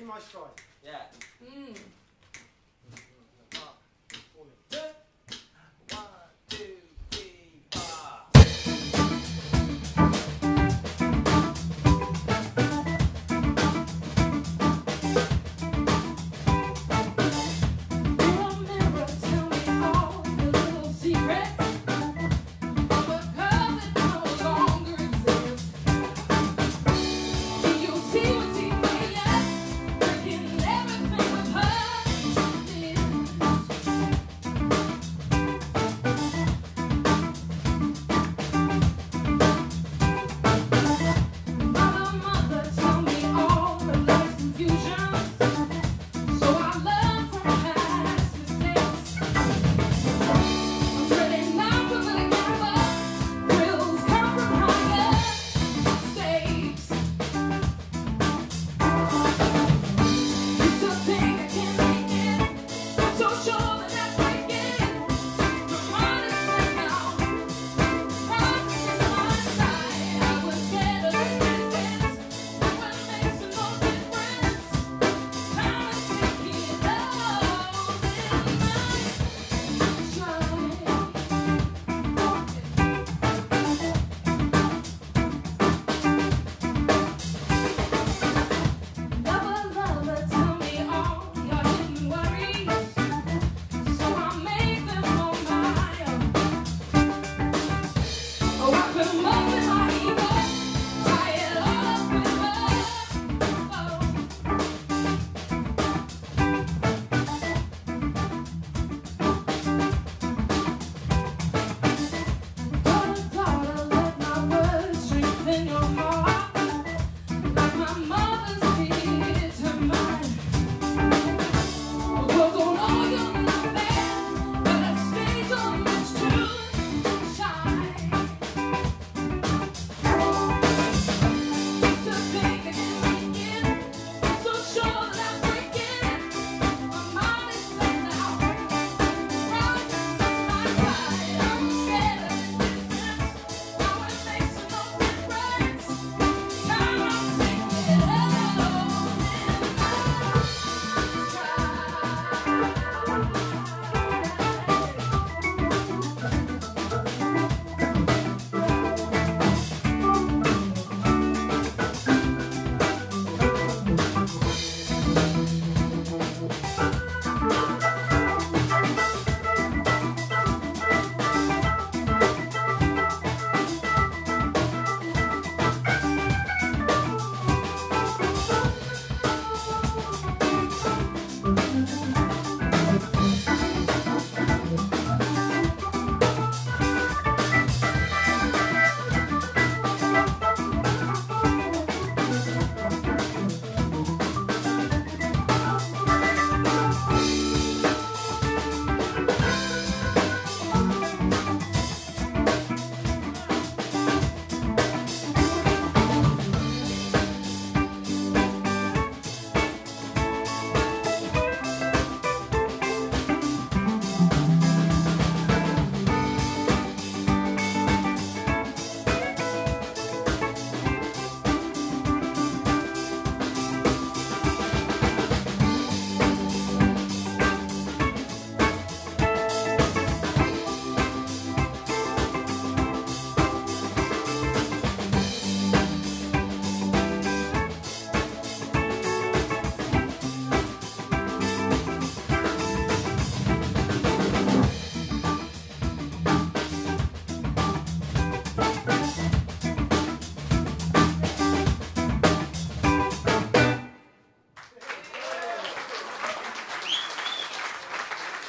in my stride. Yeah. Mm. Up, all.